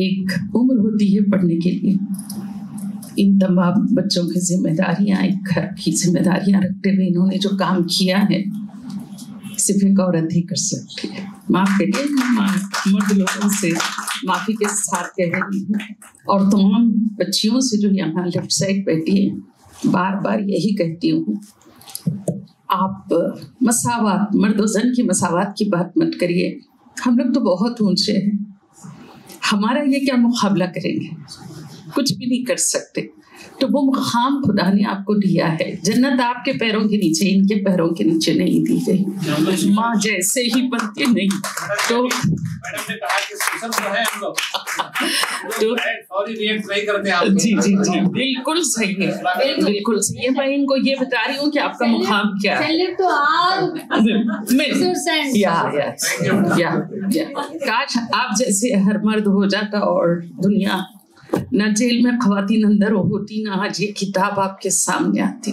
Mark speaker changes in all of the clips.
Speaker 1: एक उम्र होती है पढ़ने के लिए। इन तमाम बच्चों की जिम्मेदारियाँ, एक घर की जिम्मेदारियाँ रखते हुए इन्होंने जो काम किया है, सिर्फ़ एक औरत ही कर सकती है। माफ़ करिए मर्द लोगों से माफ़ी के साथ कह रही हूँ। और तमाम बच्चियों से जो यहाँ लेफ़्ट साइड बैठी है बार बार यही कहती हूँ, आप मसावत, मर्द जन की मसावत की बात मत करिए। हम लोग तो बहुत ऊँचे हैं। हमारा ये क्या मुकाबला करेंगे? कुछ भी नहीं कर सकते। तो वो मुकाम खुदा ने आपको दिया है। जन्नत आपके पैरों के नीचे इनके पैरों के नीचे नहीं दी गई। माँ जैसे ही बनती नहीं। तो तो जी जी जी। बिल्कुल सही है। बिल्कुल सही है। मैं इनको ये बता रही हूँ कि आपका मुकाम क्या है।
Speaker 2: तो
Speaker 1: या या या। काश आप जैसे हर मर्द हो जाता और दुनिया न जेल में खवातीन अंदर होती ना आज ये किताब आपके सामने आती।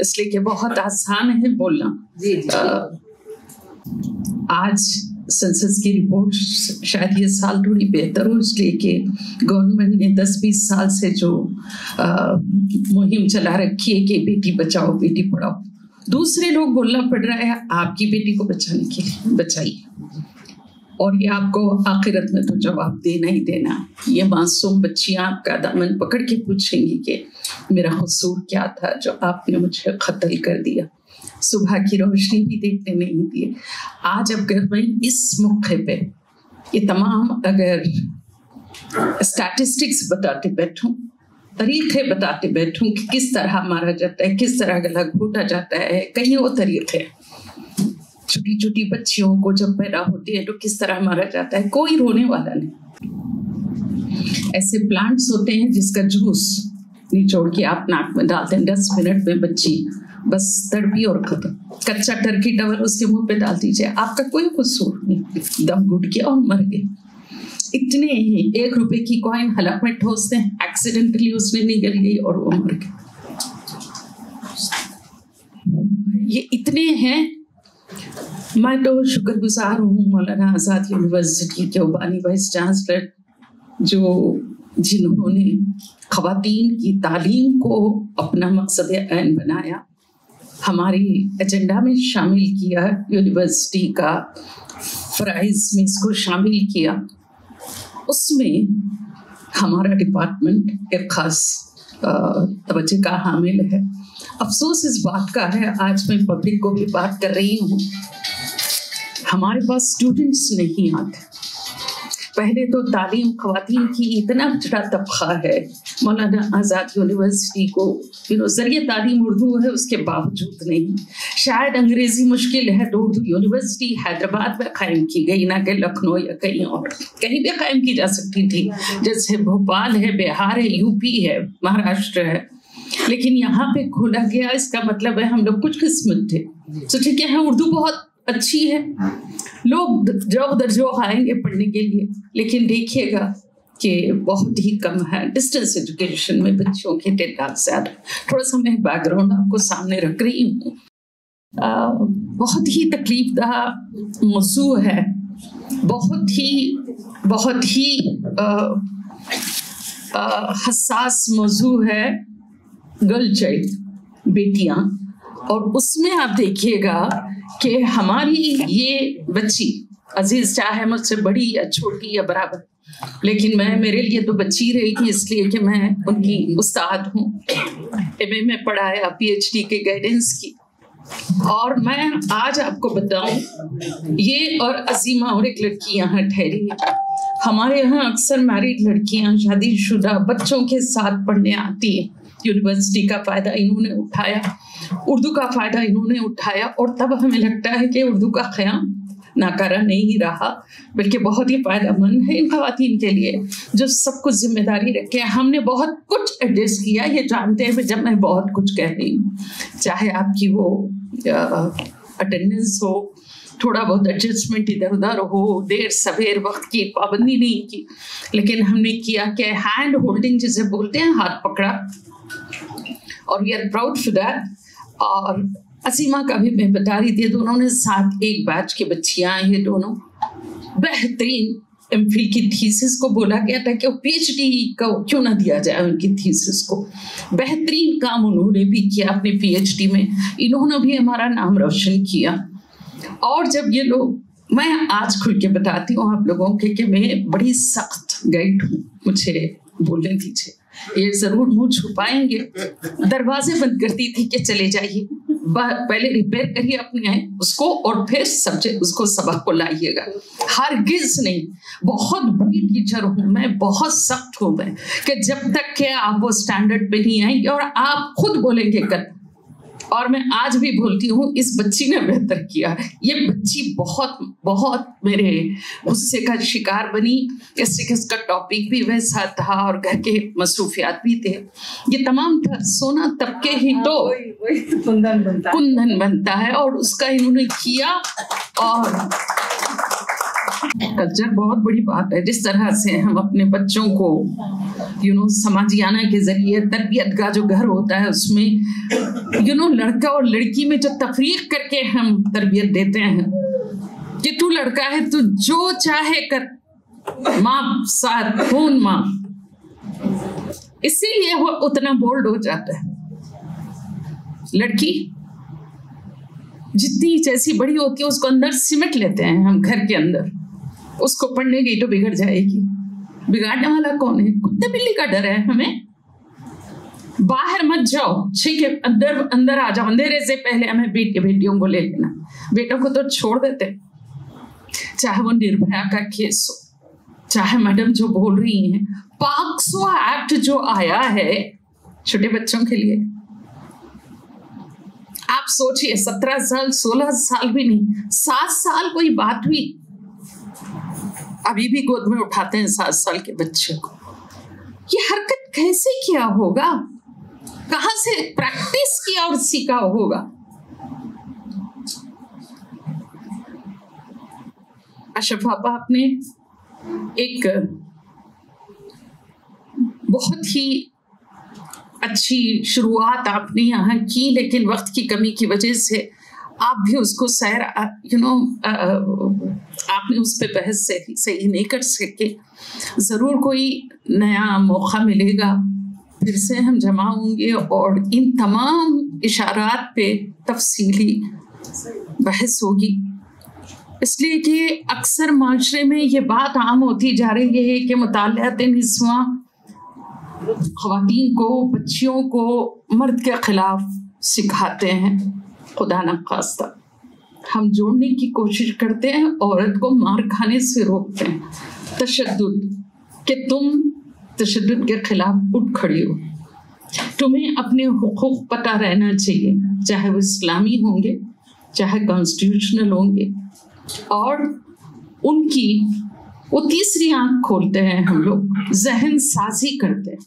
Speaker 1: इसलिए कि बहुत आसान है बोलना।
Speaker 2: जी जी।
Speaker 1: अ, आज सेंसस की रिपोर्ट शायद ये साल थोड़ी बेहतर हो इसलिए कि गवर्नमेंट ने 10-20 साल से जो मुहिम चला रखी है कि बेटी बचाओ बेटी पढ़ाओ। दूसरे लोग बोलना पड़ रहा है आपकी बेटी को बचाने के लिए बचाइए। और ये आपको आखिरत में तो जवाब देना ही देना। ये मासूम बच्चियाँ आपका दामन पकड़ के पूछेंगी कि मेरा कसूर क्या था जो आपने मुझे कत्ल कर दिया। सुबह की रोशनी भी देखने नहीं दिए आज अगर मैं इस मौके पे ये तमाम अगर स्टैटिस्टिक्स बताते बैठूं, तरीके बताते बैठूं कि किस तरह मारा जाता है, किस तरह गला घोटा जाता है, कहीं वो तरीके छोटी छोटी बच्चियों को जब पैदा होती है तो किस तरह मारा जाता है? कोई रोने वाला नहीं। ऐसे प्लांट्स होते हैं जिसका जूस निचोड़ के आप नाक में डालते हैं। दस मिनट में बच्ची बस तड़पी और खत्म। कच्चा टर्की टवर उसके मुँह पे डाल दीजिए। आपका कोई कसूर नहीं। दम घुट गया और मर गए। इतने ही एक रुपए की कॉइन हलक में ठोसते हैं। एक्सीडेंटली उसमें निकल गई और वो मर गए ये इतने हैं मैं तो शुक्रगुजार हूँ, मौलाना आज़ाद यूनिवर्सिटी के उबानी वाइस चांसलर, जो जिन्होंने खवातीन की तालीम को अपना मकसद ऐन बनाया, हमारे एजेंडा में शामिल किया, यूनिवर्सिटी का प्राइज में इसको शामिल किया, उसमें हमारा डिपार्टमेंट एक खास तवज्जो का हामिल है। अफसोस इस बात का है, आज मैं पब्लिक को भी बात कर रही हूँ। हमारे पास स्टूडेंट्स नहीं आते। पहले तो तालीम खवातीन की इतना बड़ा तबका है, मौलाना आज़ाद यूनिवर्सिटी को यू नो ज़रिए तालीम उर्दू है, उसके बावजूद नहीं। शायद अंग्रेज़ी मुश्किल है तो उर्दू यूनिवर्सिटी हैदराबाद में कायम की गई, ना कि लखनऊ या कहीं और। कहीं भी कायम की जा सकती थी। जैसे भोपाल है, बिहार है, यूपी है, महाराष्ट्र है। लेकिन यहाँ पे खोला गया, इसका मतलब है हम लोग कुछ किस्मत थे। तो ठीक है, उर्दू बहुत अच्छी है। लोग जो दर जो आएँगे पढ़ने के लिए, लेकिन देखिएगा कि बहुत ही कम है। डिस्टेंस एजुकेशन में बच्चों के तादाद ज़्यादा। थोड़ा सा मैं बैकग्राउंड आपको सामने रख रही हूँ। बहुत ही तकलीफ़ दह मौजू है। बहुत ही बहुत ही हसास मौजू है गर्ल चाइल्ड बेटियाँ। और उसमें आप देखिएगा कि हमारी ये बच्ची, अज़ीज़ चाहे मुझसे बड़ी या छोटी या बराबर, लेकिन मैं, मेरे लिए तो बच्ची रहेगी इसलिए कि मैं उनकी उस्ताद हूँ। एम ए में पढ़ाया पीएचडी के गाइडेंस की। और मैं आज आपको बताऊँ, ये और अजीमा और एक लड़की यहाँ ठहरी है। हमारे यहाँ अक्सर मैरिड लड़कियाँ शादीशुदा बच्चों के साथ पढ़ने आती है। यूनिवर्सिटी का फ़ायदा इन्होंने उठाया। उर्दू का फ़ायदा इन्होंने उठाया और तब हमें लगता है कि उर्दू का ख्याम नाकारा नहीं रहा, बल्कि बहुत ही फ़ायदेमंद है इन खातन के लिए, जो सब कुछ ज़िम्मेदारी रखे हमने बहुत कुछ एडजस्ट किया, ये जानते हैं, जब मैं बहुत कुछ कह रही हूँ। चाहे आपकी वो अटेंडेंस हो, थोड़ा बहुत एडजस्टमेंट इधर उधर हो, देर सवेर वक्त की, पाबंदी नहीं की, लेकिन हमने किया कि हैंड होल्डिंग जिसे बोलते हैं, हाथ पकड़ा। और we are proud for that और असीमा का भी मैं बता रही थी, दोनों ने साथ एक बैच की बच्चियाँ हैं, ये दोनों। बेहतरीन एमपी की थीसिस को बोला गया था कि वो पीएचडी का क्यों ना दिया जाए उनकी थीसिस को। बेहतरीन काम उन्होंने भी किया अपने पीएचडी में। इन्होंने भी हमारा नाम रोशन किया। और जब ये लोग, मैं आज खुल के बताती हूँ आप लोगों के कि मैं बड़ी सख्त गाइड हूँ, मुझे बोलने दीजिए। ये ज़रूर मुँह छुपाएँगे। दरवाजे बंद करती थी कि चले जाइए। पहले रिपेयर करिए अपने उसको और फिर सब्जेक्ट उसको सबक को लाइएगा। हर गिज नहीं, बहुत बड़ी टीचर हूँ मैं, बहुत सख्त हूँ मैं, कि जब तक के आप वो स्टैंडर्ड पे नहीं आएँगे और आप खुद बोलेंगे कल और मैं आज भी बोलती हूँ इस बच्ची ने बेहतर किया। ये बच्ची बहुत बहुत मेरे गुस्से का शिकार बनी। इससे उसका टॉपिक भी वैसा था और घर के मसरूफियात भी थे। ये तमाम था सोना तबके ही हाँ, तो कुंदन बनता कुंदन बनता है और उसका इन्होंने किया और कल्चर बहुत बड़ी बात है। जिस तरह से हम अपने बच्चों को यू नो समाजियाना के ज़रिए, तरबियत का जो घर होता है उसमें यू नो लड़का और लड़की में जो तफरीक करके हम तरबियत देते हैं, कि तू लड़का है, तू जो चाहे कर। माँ, साथ खून माँ? इसीलिए वो उतना बोल्ड हो जाता है। लड़की, जितनी जैसी बड़ी होती है उसको अंदर सिमट लेते हैं हम घर के अंदर, उसको पढ़ने गई तो बिगड़ जाएगी। बिगाड़ने वाला कौन है? कुत्ते बिल्ली का डर है हमें। बाहर मत जाओ। ठीक है, अंदर अंदर आ जाओ। अंधेरे से पहले हमें बेटे बेटियों को ले लेना। बेटों को तो छोड़ देते। चाहे वो निर्भया का केस हो, चाहे मैडम जो बोल रही हैं। पाक्सो एक्ट जो आया है छोटे बच्चों के लिए। आप सोचिए, सत्रह साल, सोलह साल भी नहीं, सात साल कोई बात हुई। अभी भी गोद में उठाते हैं सात साल के बच्चे को। ये हरकत कैसे किया होगा? कहा से प्रैक्टिस किया और सीखा होगा? अशरफ पापा ने एक बहुत ही अच्छी शुरुआत आपने यहाँ की, लेकिन वक्त की कमी की वजह से आप भी उसको सैर यू नो आपने उस पर बहस सही सही नहीं कर सके। ज़रूर कोई नया मौका मिलेगा। फिर से हम जमा होंगे और इन तमाम इशारात पे तफसीली बहस होगी। इसलिए कि अक्सर माशरे में ये बात आम होती जा रही है कि मुतालत नस्वा खातन को, बच्चियों को मर्द के ख़िलाफ़ सिखाते हैं। खुदा न खास्ता। हम जोड़ने की कोशिश करते हैं, औरत को मार खाने से रोकते हैं। तशद कि तुम तशद के खिलाफ उठ खड़ी हो। तुम्हें अपने हकूक पता रहना चाहिए, चाहे वो इस्लामी होंगे, चाहे कॉन्स्टिट्यूशनल होंगे। और उनकी, वो तीसरी आँख खोलते हैं हम लोग, जहन साजी करते हैं।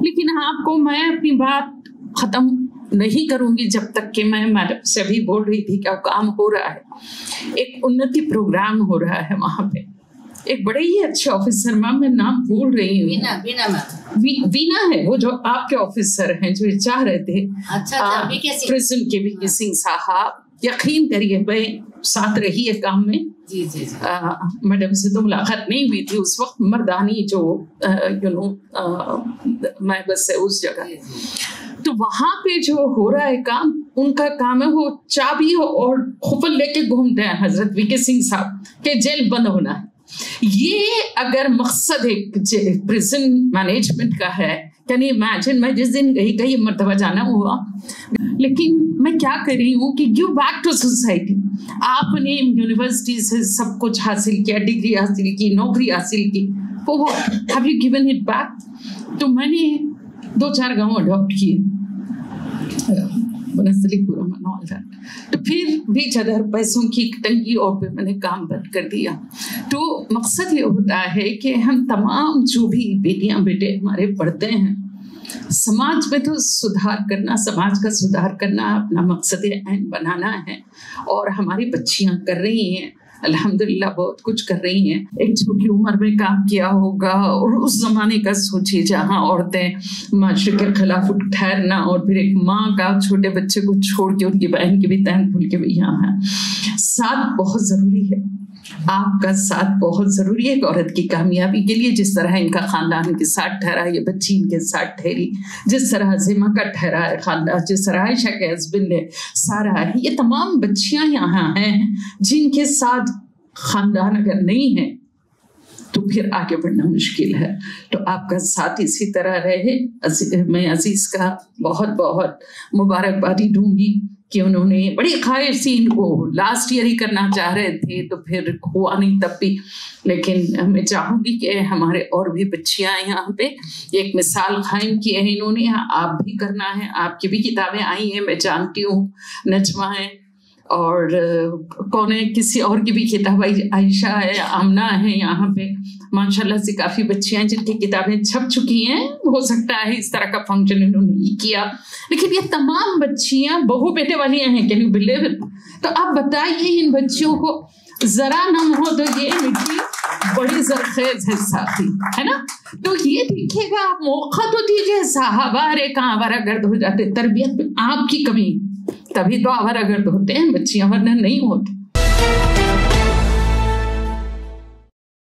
Speaker 1: लेकिन आपको मैं अपनी बात ख़त्म नहीं करूँगी जब तक कि मैं मैडम से अभी बोल रही थी क्या काम हो रहा है। एक उन्नति प्रोग्राम हो रहा है वहाँ पे। एक बड़े ही अच्छे ऑफिसर मैम मैं नाम भूल रही हूँ। वीना वीना वी, वीना है वो जो आपके ऑफिसर हैं जो चाह रहे थे। अच्छा, अच्छा, प्रिजन के वी सिंह साहब यकीन करिए मैं साथ रही है काम में। जी जी, जी। मैडम से तो मुलाकात नहीं हुई थी उस वक्त मर्दानी जो यू नो मैं बस है उस जगह। तो वहाँ पे जो हो रहा है काम, उनका काम है वो चाबी हो और खुफल लेके घूमते हैं हज़रत वीके सिंह साहब, के जेल बंद होना है। ये अगर मकसद एक प्रिजन मैनेजमेंट का है कैन इमेजिन मैं जिस दिन गई कई मरतबा जाना हुआ, लेकिन मैं क्या कर रही हूँ कि गिव बैक टू सोसाइटी आपने यूनिवर्सिटी से सब कुछ हासिल किया डिग्री हासिल की, नौकरी हासिल की have you given it back तो मैंने दो चार गाँव अडॉप्ट किए तो फिर भी जगह पैसों की तंगी और पे मैंने काम बंद कर दिया तो मकसद ये होता है कि हम तमाम जो भी बेटियाँ बेटे हमारे पढ़ते हैं समाज में तो सुधार करना समाज का सुधार करना अपना मकसद बनाना है और हमारी बच्चियाँ कर रही हैं अल्हम्दुलिल्लाह, बहुत कुछ कर रही हैं। एक छोटी उम्र में काम किया होगा और उस जमाने का सोचिए जहाँ औरतें माशरे के खिलाफ ठहरना और फिर एक माँ का छोटे बच्चे को छोड़ के उनकी बहन की भी तहन भूल के भी यहाँ है। साथ बहुत ज़रूरी है। आपका साथ बहुत ज़रूरी है एक औरत की कामयाबी के लिए। जिस तरह इनका खानदान के साथ ठहरा, ये बच्ची इनके साथ ठहरी, जिस तरह जिमा का ठहरा है खानदान, जिस तरह आयशा के हस्बैंड है, सारा है। ये तमाम बच्चियाँ यहाँ हैं जिनके साथ खानदान अगर नहीं है तो फिर आगे बढ़ना मुश्किल है। तो आपका साथ इसी तरह रहे। मैं अज़ीज़ का बहुत बहुत मुबारकबादी दूँगी कि उन्होंने बड़ी ख्वाहिश थी इनको लास्ट ईयर ही करना चाह रहे थे तो फिर हुआ नहीं तब भी। लेकिन मैं चाहूँगी कि हमारे और भी बच्चियाँ यहाँ पे। एक मिसाल कायम की है इन्होंने, आप भी करना है, आपकी भी किताबें आई हैं, मैं जानती हूँ। नजमा है और कौन है, किसी और की भी किताब आयशा है, आमना है, यहाँ पे। माशाल्लाह से काफ़ी बच्चियाँ जिनकी किताबें छप चुकी हैं। हो सकता है इस तरह का फ़ंक्शन इन्होंने नहीं किया। लेकिन ये तमाम बच्चियाँ बहु बेटे वाली हैं कैन यू बिलीव तो आप बताइए इन बच्चियों को, जरा नम हो तो ये मिट्टी बड़ी जरखेज है साथी, है ना? तो ये देखिएगा, आप मौका तो दीजिए, साहबा, अरे कहाँ गर्द हो जाते, तरबियत में आपकी कमी। तभी तो अवर अगर होते हैं बच्चियाँ वरना नहीं होते।